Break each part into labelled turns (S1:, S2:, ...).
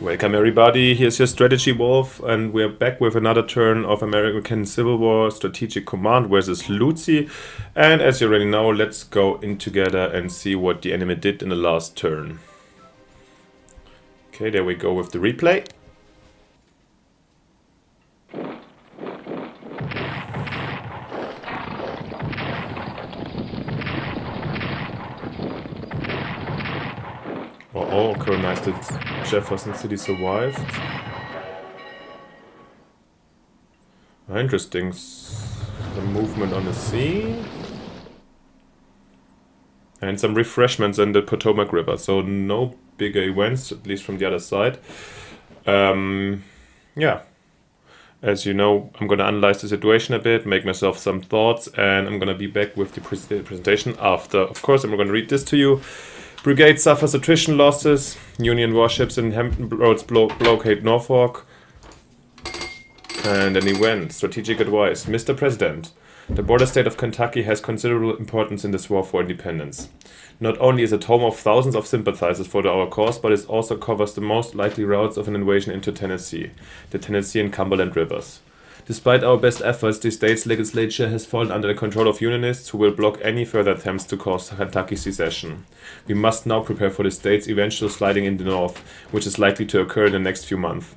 S1: Welcome everybody, here's your Strategy Wolf and we're back with another turn of American Civil War Strategic Command versus Luzi and as you already know, let's go in together and see what the enemy did in the last turn. Okay, there we go with the replay. Oh, oh, colonized. Jefferson City survived. Ah, interesting. The movement on the sea. And some refreshments in the Potomac River. So no bigger events, at least from the other side. Um, yeah. As you know, I'm going to analyze the situation a bit, make myself some thoughts, and I'm going to be back with the presentation after. Of course, I'm going to read this to you. Brigade suffers attrition losses. Union warships in Hampton Roads blo blockade Norfolk. And an event. Strategic advice. Mr. President, the border state of Kentucky has considerable importance in this war for independence. Not only is it home of thousands of sympathizers for our cause, but it also covers the most likely routes of an invasion into Tennessee, the Tennessee and Cumberland rivers. Despite our best efforts, the state's legislature has fallen under the control of Unionists who will block any further attempts to cause Kentucky secession. We must now prepare for the state's eventual sliding in the north, which is likely to occur in the next few months.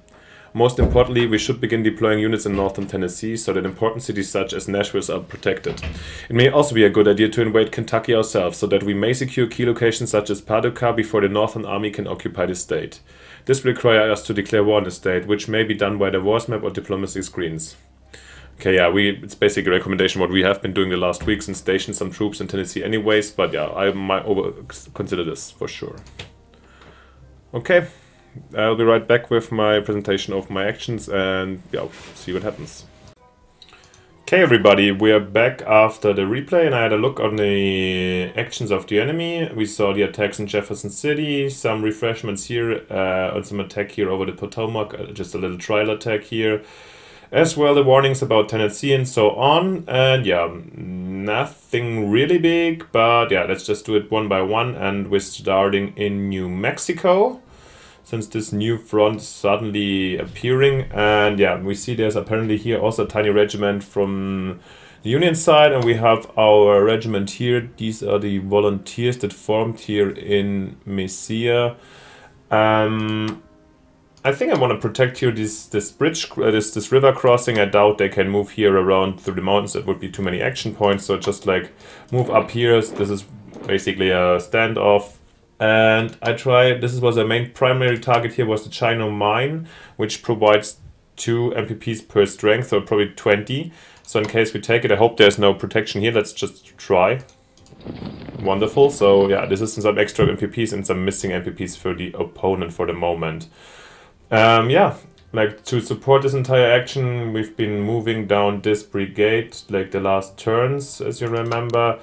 S1: Most importantly, we should begin deploying units in northern Tennessee so that important cities such as Nashville are protected. It may also be a good idea to invade Kentucky ourselves so that we may secure key locations such as Paducah before the Northern Army can occupy the state. This will require us to declare war on the state, which may be done by the wars map or diplomacy screens. Okay, yeah, we it's basically a recommendation what we have been doing the last weeks and station some troops in Tennessee anyways, but yeah, I might over consider this for sure. Okay, I'll be right back with my presentation of my actions and yeah, see what happens. Okay everybody, we're back after the replay and I had a look on the actions of the enemy. We saw the attacks in Jefferson City, some refreshments here, uh, and some attack here over the Potomac, uh, just a little trial attack here. As well the warnings about Tennessee and so on. And yeah, nothing really big, but yeah, let's just do it one by one. And we're starting in New Mexico since this new front suddenly appearing. And yeah, we see there's apparently here also a tiny regiment from the Union side, and we have our regiment here. These are the volunteers that formed here in Mesilla. Um, I think I want to protect here this this bridge, uh, this this river crossing. I doubt they can move here around through the mountains. It would be too many action points. So just like move up here. This is basically a standoff and I tried, this was the main primary target here was the Chino Mine, which provides two MPPs per strength, so probably 20. So in case we take it, I hope there's no protection here, let's just try. Wonderful, so yeah, this is some extra MPPs and some missing MPPs for the opponent for the moment. Um, yeah, like to support this entire action, we've been moving down this brigade like the last turns, as you remember.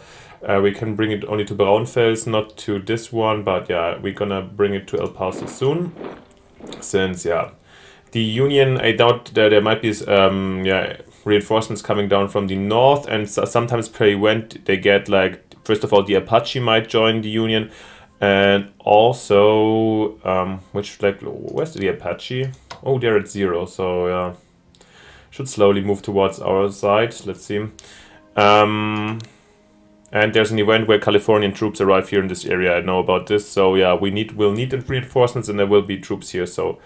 S1: Uh, we can bring it only to Braunfels, not to this one, but yeah, we're gonna bring it to El Paso soon. Since, yeah, the Union, I doubt that there might be um, yeah, reinforcements coming down from the north, and so sometimes per event they get like, first of all, the Apache might join the Union, and also, um, which, like, where's the Apache? Oh, they're at zero, so yeah, should slowly move towards our side. Let's see. Um, and there's an event where Californian troops arrive here in this area. I know about this. So yeah, we need we'll need reinforcements and there will be troops here. So,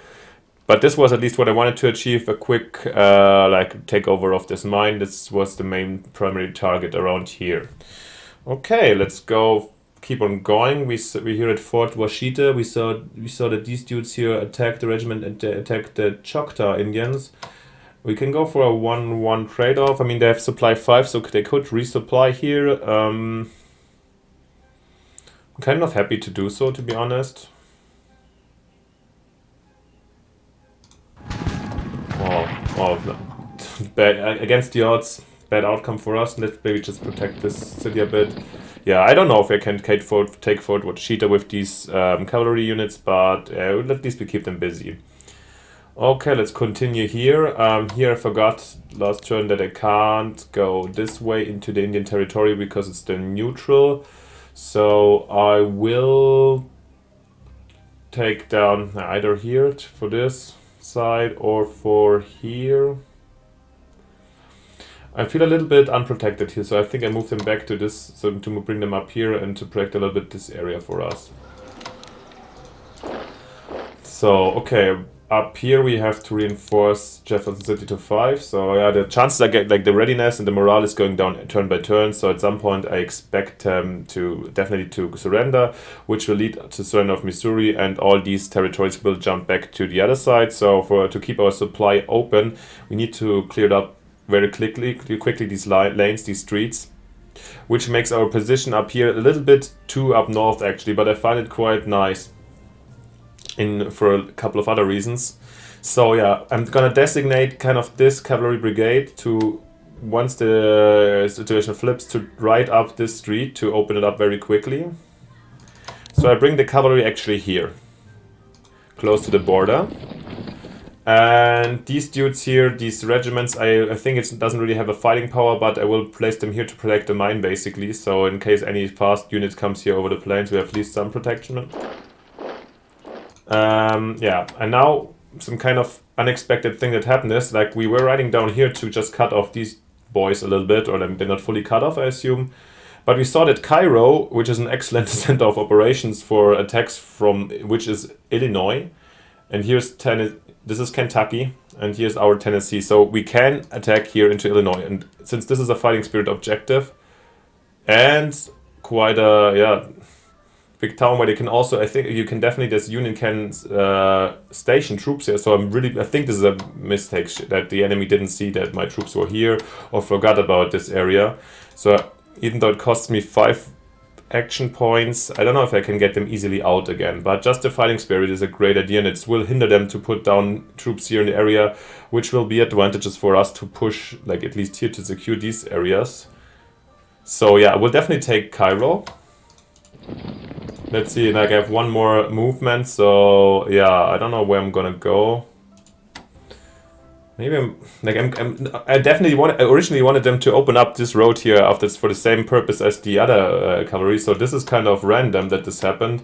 S1: but this was at least what I wanted to achieve: a quick uh, like takeover of this mine. This was the main primary target around here. Okay, let's go. Keep on going. We we here at Fort Washita. We saw we saw that these dudes here attacked the regiment and attacked the Choctaw Indians. We can go for a 1-1 trade-off. I mean, they have supply 5, so they could resupply here. Um, I'm kind of happy to do so, to be honest. Oh, oh, bad, against the odds, bad outcome for us. Let's maybe just protect this city a bit. Yeah, I don't know if I can take forward, take forward Washita with these um, cavalry units, but uh, at least we keep them busy. Okay, let's continue here. Um, here I forgot last turn that I can't go this way into the Indian territory because it's the neutral. So I will take down either here for this side or for here. I feel a little bit unprotected here, so I think I move them back to this, so to bring them up here and to protect a little bit this area for us. So, okay, up here we have to reinforce Jefferson City to 5. So yeah, the chances I get, like the readiness and the morale is going down turn by turn. So at some point I expect um, to definitely to surrender, which will lead to surrender of Missouri and all these territories will jump back to the other side. So for to keep our supply open, we need to clear it up very quickly, quickly these lanes, these streets, which makes our position up here a little bit too up north actually, but I find it quite nice in for a couple of other reasons. So yeah, I'm gonna designate kind of this cavalry brigade to once the situation flips to right up this street to open it up very quickly. So I bring the cavalry actually here, close to the border. And these dudes here, these regiments, I, I think it doesn't really have a fighting power, but I will place them here to protect the mine, basically. So in case any fast unit comes here over the plains, we have at least some protection. Um, yeah, and now some kind of unexpected thing that happened is, like, we were riding down here to just cut off these boys a little bit, or they're not fully cut off, I assume. But we saw that Cairo, which is an excellent center of operations for attacks from, which is Illinois, and here's Tennessee this is Kentucky, and here's our Tennessee. So we can attack here into Illinois. And since this is a fighting spirit objective, and quite a, yeah, big town where they can also, I think you can definitely, this Union can uh, station troops here. So I'm really, I think this is a mistake that the enemy didn't see that my troops were here or forgot about this area. So even though it costs me five action points. I don't know if I can get them easily out again, but just the fighting spirit is a great idea and it will hinder them to put down troops here in the area, which will be advantages for us to push, like at least here to secure these areas. So yeah, we'll definitely take Cairo. Let's see, like I have one more movement, so yeah, I don't know where I'm gonna go. Maybe I'm like I'm, I'm I definitely want I originally wanted them to open up this road here after for the same purpose as the other uh, cavalry. So this is kind of random that this happened.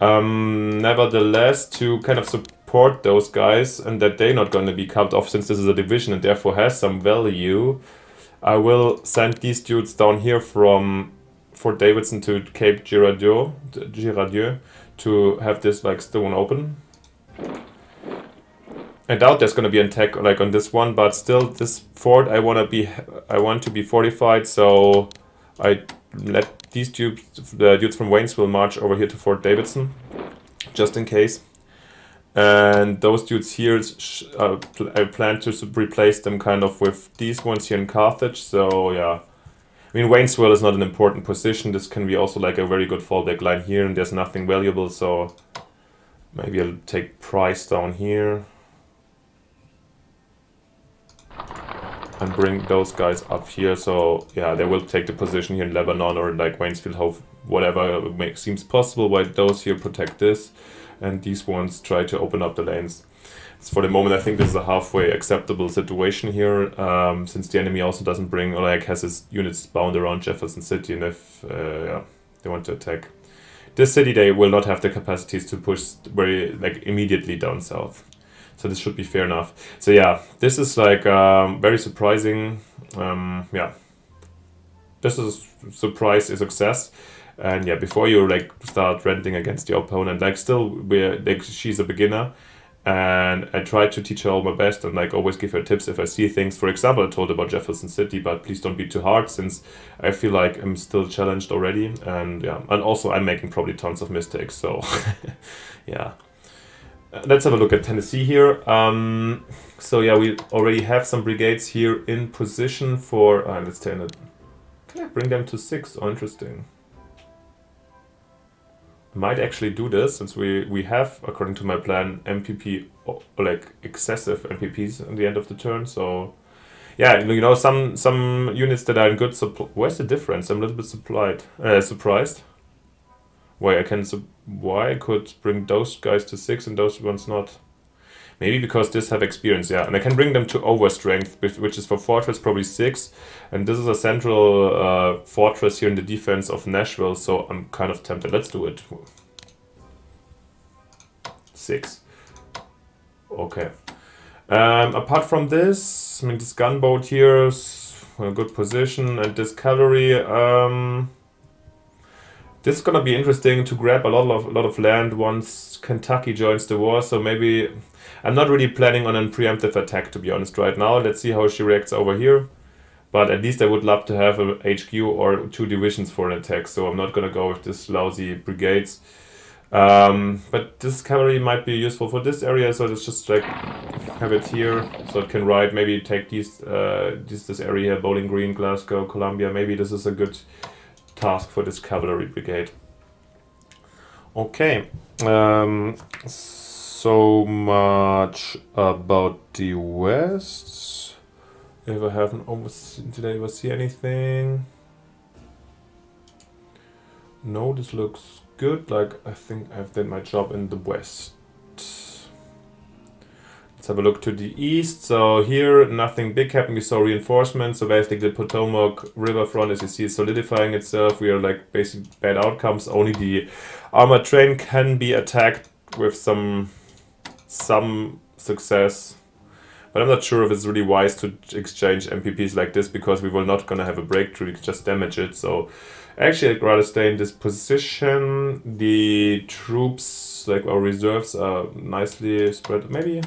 S1: Um, nevertheless, to kind of support those guys and that they're not going to be cut off since this is a division and therefore has some value, I will send these dudes down here from Fort Davidson to Cape Girardeau, Girardeau to have this like stone open. I doubt there's going to be an attack like on this one, but still, this fort I want to be I want to be fortified, so I let these dudes, the dudes from Waynesville, march over here to Fort Davidson, just in case. And those dudes here, uh, I plan to replace them kind of with these ones here in Carthage. So yeah, I mean Waynesville is not an important position. This can be also like a very good fallback line here, and there's nothing valuable. So maybe I'll take Price down here. and bring those guys up here. So yeah, they will take the position here in Lebanon or like Waynesville, Hope, whatever makes seems possible. While those here protect this, and these ones try to open up the lanes. For the moment, I think this is a halfway acceptable situation here, um, since the enemy also doesn't bring or like has his units bound around Jefferson City, and if uh, yeah, they want to attack this city, they will not have the capacities to push very like immediately down south. So this should be fair enough. So yeah, this is like um, very surprising. Um, yeah, this is a surprise a success. And yeah, before you like start renting against your opponent, like still we're like she's a beginner, and I try to teach her all my best and like always give her tips if I see things. For example, I told about Jefferson City, but please don't be too hard since I feel like I'm still challenged already, and yeah, and also I'm making probably tons of mistakes. So yeah. Uh, let's have a look at Tennessee here. Um, so yeah, we already have some brigades here in position for. Uh, let's turn it. Can I bring them to six? Oh, interesting. Might actually do this since we we have, according to my plan, MPP like excessive MPPs at the end of the turn. So yeah, you know some some units that are in good supply. Where's the difference? I'm a little bit supplied, uh, surprised. Why I can why I could bring those guys to six and those ones not. Maybe because this have experience, yeah. And I can bring them to over strength, which is for fortress probably six. And this is a central uh, fortress here in the defense of Nashville, so I'm kind of tempted. Let's do it. six. Okay. Um, apart from this, I mean, this gunboat here is in a good position, and this cavalry. Um, this is gonna be interesting to grab a lot of a lot of land once Kentucky joins the war. So maybe I'm not really planning on a preemptive attack to be honest right now. Let's see how she reacts over here. But at least I would love to have a HQ or two divisions for an attack. So I'm not gonna go with this lousy brigades. Um, but this cavalry might be useful for this area, so let's just like have it here, so it can ride. Maybe take these, uh, this this area, Bowling Green, Glasgow, Columbia. Maybe this is a good task for this cavalry brigade. Okay, um, so much about the west. If I haven't almost did I ever see anything? No, this looks good. Like, I think I've done my job in the west. Let's have a look to the east. So here, nothing big happened. We saw reinforcements. So basically the Potomac riverfront, as you see, is solidifying itself. We are like basically bad outcomes. Only the armored train can be attacked with some some success. But I'm not sure if it's really wise to exchange MPPs like this because we will not gonna have a breakthrough, we just damage it. So Actually, I'd rather stay in this position. The troops, like our reserves, are nicely spread. Maybe...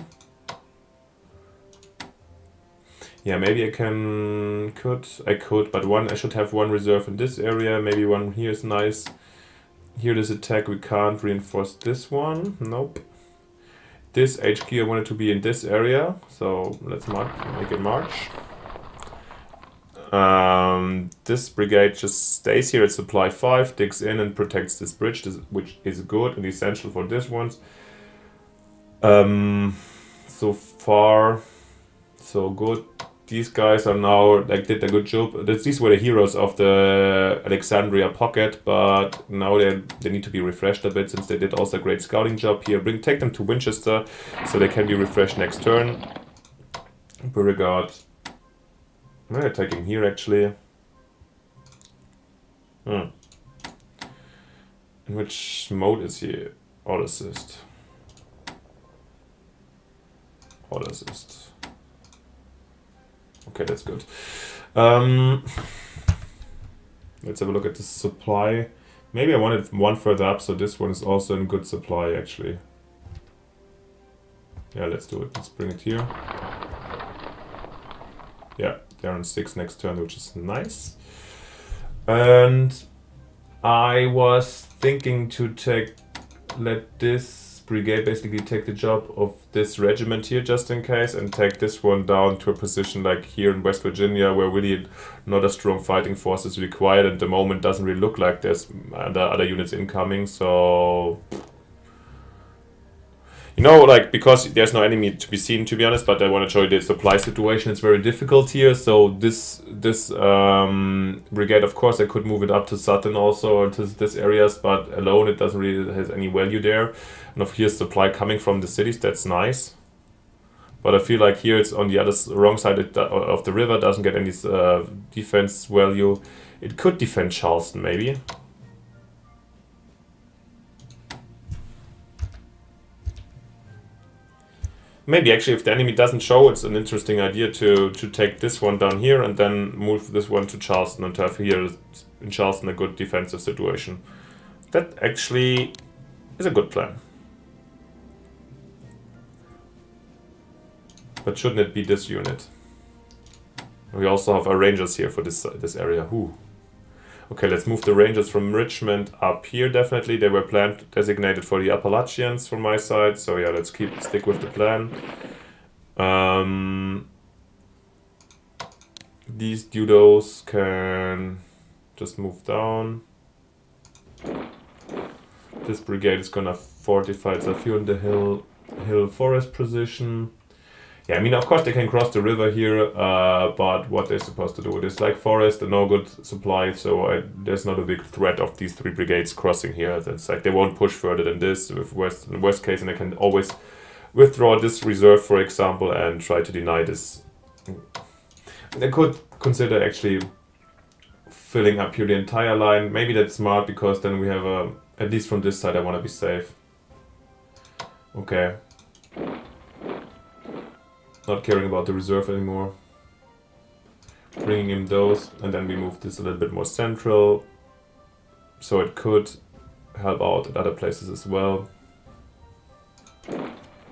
S1: Yeah, maybe I can... could... I could, but one... I should have one reserve in this area. Maybe one here is nice. Here this attack, we can't reinforce this one. Nope. This HQ I wanted to be in this area. So let's mark, make it march. Um, this brigade just stays here at supply 5, digs in and protects this bridge, which is good and essential for this one. Um, so far, so good. These guys are now, like, did a good job. These were the heroes of the Alexandria pocket, but now they, they need to be refreshed a bit since they did also a great scouting job here. Bring Take them to Winchester so they can be refreshed next turn. Beauregard I'm attacking here actually. Hmm. In which mode is he? Auto assist. Auto assist. Okay, that's good. Um, let's have a look at the supply. Maybe I wanted one further up, so this one is also in good supply actually. Yeah, let's do it. Let's bring it here. Yeah, they're on 6 next turn, which is nice. And I was thinking to take, let this brigade basically take the job of this regiment here just in case and take this one down to a position like here in West Virginia where really not a strong fighting force is required and the moment doesn't really look like there's other, other units incoming. So you know, like, because there's no enemy to be seen, to be honest, but I want to show you the supply situation. It's very difficult here. So this this um, brigade, of course, I could move it up to Sutton also, or to this areas, but alone it doesn't really has any value there. And of here's supply coming from the cities. That's nice. But I feel like here it's on the other wrong side of the river, doesn't get any uh, defense value. It could defend Charleston, maybe. Maybe actually if the enemy doesn't show, it's an interesting idea to, to take this one down here and then move this one to Charleston and have here in Charleston a good defensive situation. That actually is a good plan. But shouldn't it be this unit? We also have our rangers here for this this area. Who? Okay, let's move the Rangers from Richmond up here, definitely. They were planned designated for the Appalachians from my side, so yeah, let's keep stick with the plan. Um, these dudos can just move down. This brigade is gonna fortify itself here in the hill, hill forest position. Yeah, I mean, of course they can cross the river here, uh, but what they're supposed to do? Is like forest and no good supply, so I, there's not a big threat of these three brigades crossing here. It's like they won't push further than this. With worst, worst case, and they can always withdraw this reserve, for example, and try to deny this. They could consider actually filling up here the entire line. Maybe that's smart because then we have a, at least from this side I want to be safe. Okay. Not caring about the reserve anymore. Bringing in those, and then we move this a little bit more central. So it could help out at other places as well.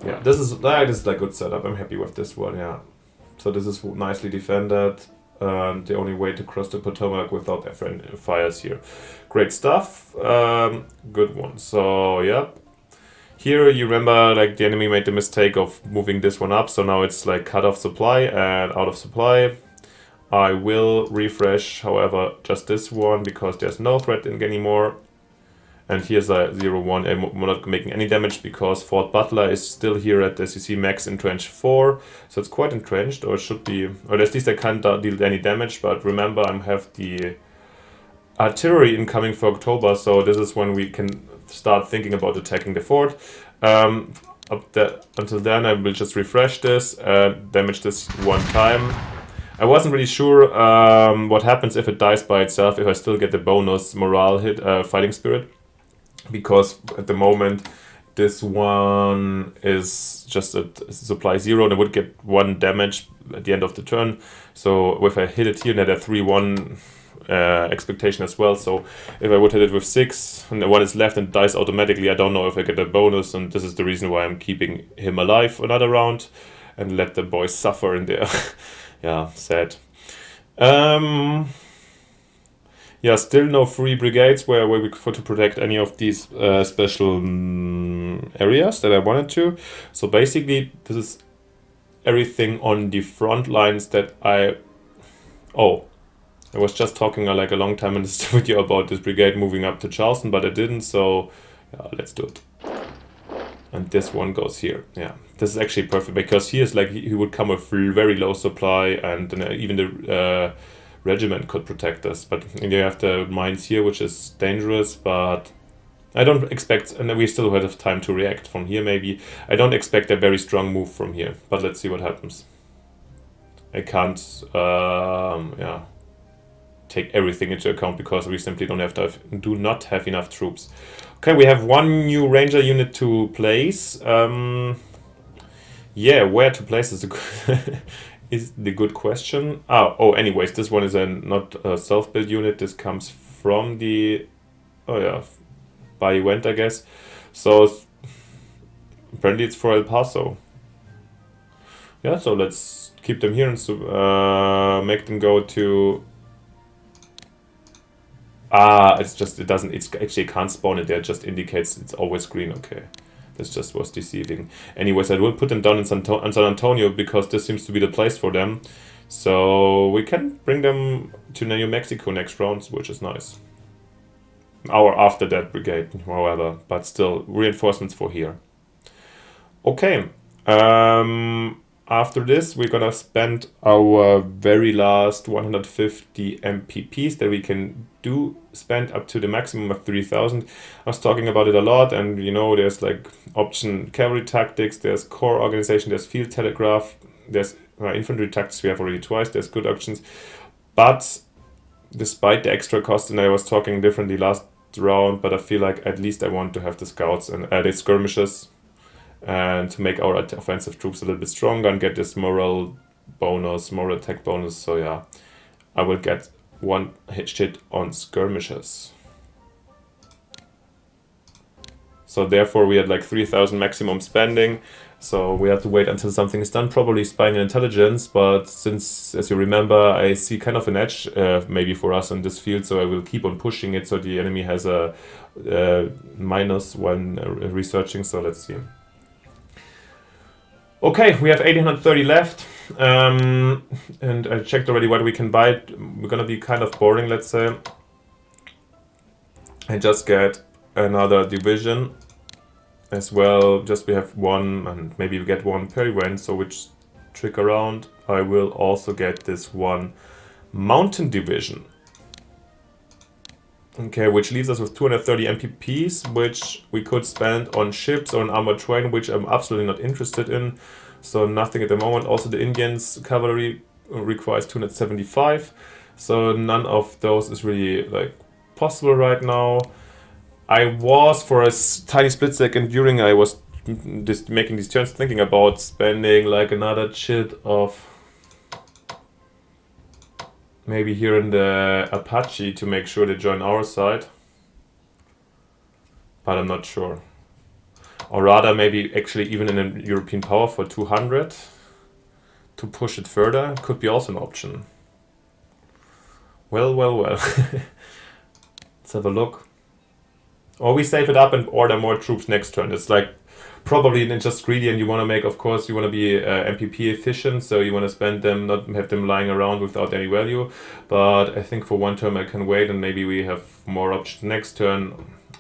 S1: Yeah, this is that is a good setup. I'm happy with this one. Yeah, so this is nicely defended. Um, the only way to cross the Potomac without fires here. Great stuff. Um, good one. So yeah, here you remember like the enemy made the mistake of moving this one up. So now it's like cut off supply and out of supply. I will refresh, however, just this one because there's no threat in anymore. And here's a 0 1, and we're not making any damage because Fort Butler is still here at the CC max trench 4. So it's quite entrenched, or it should be, or at least I can't deal any damage. But remember, I have the artillery incoming for October, so this is when we can start thinking about attacking the fort. Um, up there, until then, I will just refresh this, uh, damage this one time. I wasn't really sure um, what happens if it dies by itself, if I still get the bonus morale hit, uh, fighting spirit because at the moment this one is just a supply zero and I would get one damage at the end of the turn. So if I hit it here, then a 3-1 uh, expectation as well. So if I would hit it with 6 and the one is left and dies automatically, I don't know if I get a bonus and this is the reason why I'm keeping him alive another round and let the boys suffer in there. yeah, sad. Um, yeah, still no free brigades where, where we could to protect any of these uh, special um, areas that I wanted to. So basically, this is everything on the front lines that I... Oh, I was just talking uh, like a long time in this video about this brigade moving up to Charleston, but I didn't, so yeah, let's do it. And this one goes here. Yeah, this is actually perfect because he is like he would come with very low supply and uh, even the uh, regiment could protect us. But you have the mines here, which is dangerous, but I don't expect, and we still have time to react from here maybe. I don't expect a very strong move from here, but let's see what happens. I can't, um, yeah, take everything into account because we simply don't have to have, do not have enough troops. Okay, we have one new ranger unit to place. Um, yeah, where to place is a is the good question. Ah, oh, anyways, this one is a not a self-built unit. This comes from the, oh yeah, by event, I guess. So apparently it's for El Paso. Yeah, so let's keep them here and uh, make them go to. Ah, it's just it doesn't. It's actually can't spawn it there. It just indicates it's always green. Okay. This just was deceiving. Anyways, I will put them down in San, in San Antonio because this seems to be the place for them. So we can bring them to New Mexico next round, which is nice. Hour after that brigade, however, but still reinforcements for here. Okay, um, after this we're gonna spend our very last 150 MPPs that we can do spend up to the maximum of 3000 I was talking about it a lot and you know there's like option cavalry tactics there's corps organization there's field telegraph there's uh, infantry tactics we have already twice there's good options. But despite the extra cost and I was talking differently last round but I feel like at least I want to have the scouts and uh, skirmishes and to make our offensive troops a little bit stronger and get this moral bonus, moral attack bonus. So yeah, I will get one hit on skirmishes. So therefore we had like 3000 maximum spending. So we have to wait until something is done, probably spying and intelligence. But since, as you remember, I see kind of an edge uh, maybe for us in this field, so I will keep on pushing it so the enemy has a, a minus when uh, researching. So let's see. Okay, we have 830 left. Um, and I checked already what we can buy. We're gonna be kind of boring, let's say. And just get another division as well. Just we have one and maybe we get one per event, so which trick around. I will also get this one mountain division. Okay, which leaves us with 230 MPPs, which we could spend on ships or an armored train, which I'm absolutely not interested in. So nothing at the moment. Also the Indians cavalry requires 275. So none of those is really like possible right now. I was for a tiny split second during I was just making these turns, thinking about spending like another chit of maybe here in the Apache to make sure they join our side. But I'm not sure. Or rather, maybe actually even in a European power for 200 to push it further could be also an option. Well, well, well. Let's have a look. Or we save it up and order more troops next turn. It's like probably just greedy and you want to make, of course, you want to be uh, MPP efficient. So you want to spend them, not have them lying around without any value. But I think for one turn I can wait and maybe we have more options next turn.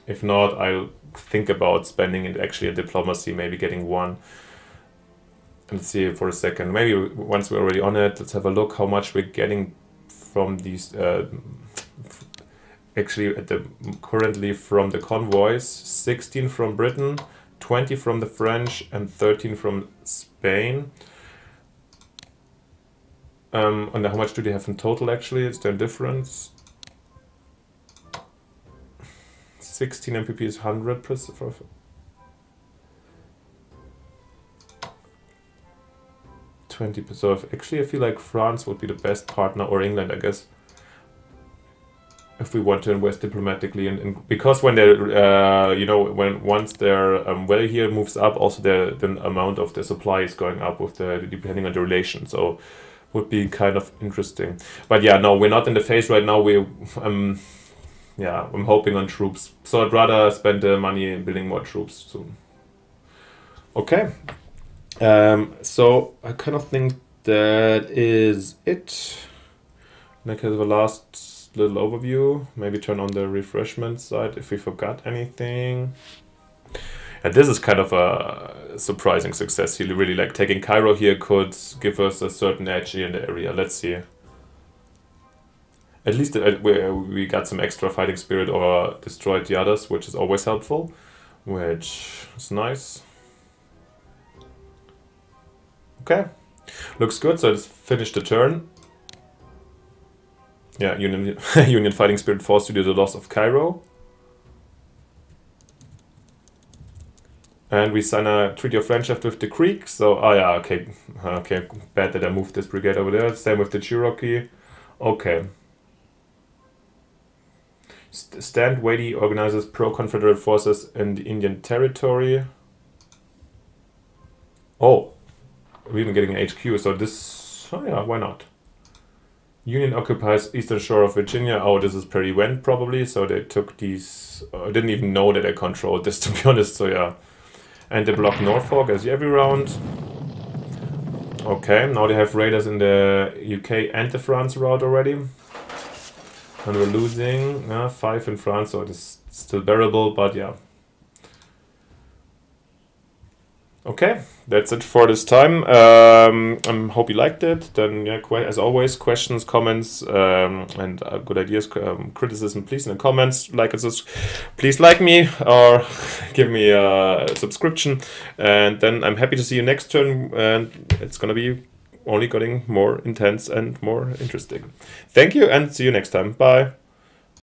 S1: If not, I'll think about spending it actually a diplomacy, maybe getting one. Let's see for a second. Maybe once we're already on it, let's have a look how much we're getting from these uh, actually at the currently from the convoys 16 from Britain 20 from the French and 13 from Spain. Um, and how much do they have in total actually? Is there a difference? 16 MPP is 100 percent 20 so actually I feel like France would be the best partner or England I guess if we want to invest diplomatically and, and because when they're uh, you know when once their um, value here moves up also the, the amount of the supply is going up with the depending on the relation so would be kind of interesting. But yeah no we're not in the phase right now. We um yeah I'm hoping on troops. So I'd rather spend the money in building more troops soon. Okay. Um, so I kind of think that is it. Like the last little overview. Maybe turn on the refreshment side if we forgot anything. And this is kind of a surprising success. Really, really like taking Cairo here could give us a certain edge in the area. Let's see. At least uh, we, we got some extra fighting spirit or destroyed the others, which is always helpful, which is nice. Okay, looks good. So just finish the turn. Yeah, Union Union Fighting Spirit forced to do the loss of Cairo. And we sign a treaty of friendship with the Creek. So, oh yeah, okay, okay, bad that I moved this brigade over there. Same with the Cherokee. Okay. Stand Watie organizes pro-Confederate forces in the Indian Territory. Oh, we're even getting an HQ, so this, oh yeah, why not? Union occupies eastern shore of Virginia. Oh, this is Perry Went probably, so they took these, uh, I didn't even know that they controlled this to be honest, so yeah. And they block Norfolk as every round. Okay, now they have raiders in the UK and the France route already. And we're losing uh, 5 in France, so it is still bearable, but yeah. Okay, that's it for this time. Um, I hope you liked it. Then, yeah, as always, questions, comments, um, and uh, good ideas, um, criticism, please in the comments. Like and please like me or give me a subscription. And then I'm happy to see you next turn. And it's gonna be only getting more intense and more interesting. Thank you, and see you next time. Bye.